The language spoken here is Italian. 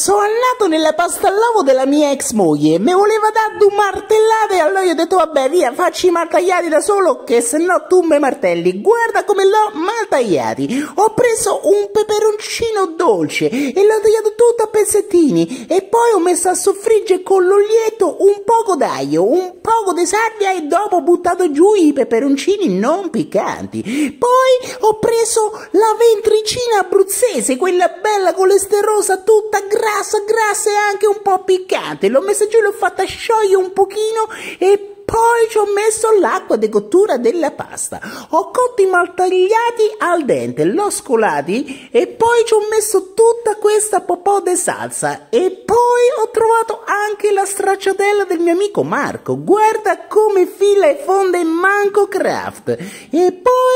Sono andato nella pasta all'uovo della mia ex moglie, mi voleva dare due martellate e allora io ho detto vabbè via facci i martagliati da solo che se no tu mi martelli, guarda come l'ho maltagliati, ho preso un peperoncino dolce e l'ho tagliato tutto a pezzettini e poi ho messo a soffriggere con l'olietto un poco d'aglio, un poco di sabbia e dopo ho buttato giù i peperoncini non piccanti, poi ho preso la ventricina abruzzese, quella bella colesterosa tutta grassa, grassa e anche un po' piccante. L'ho messa giù, l'ho fatta sciogliere un pochino e poi ci ho messo l'acqua di cottura della pasta. Ho cotto i maltagliati al dente, l'ho scolati e poi ci ho messo tutta questa popò di salsa e poi ho trovato anche la stracciatella del mio amico Marco. Guarda come fila e fonde Manco Craft. E poi.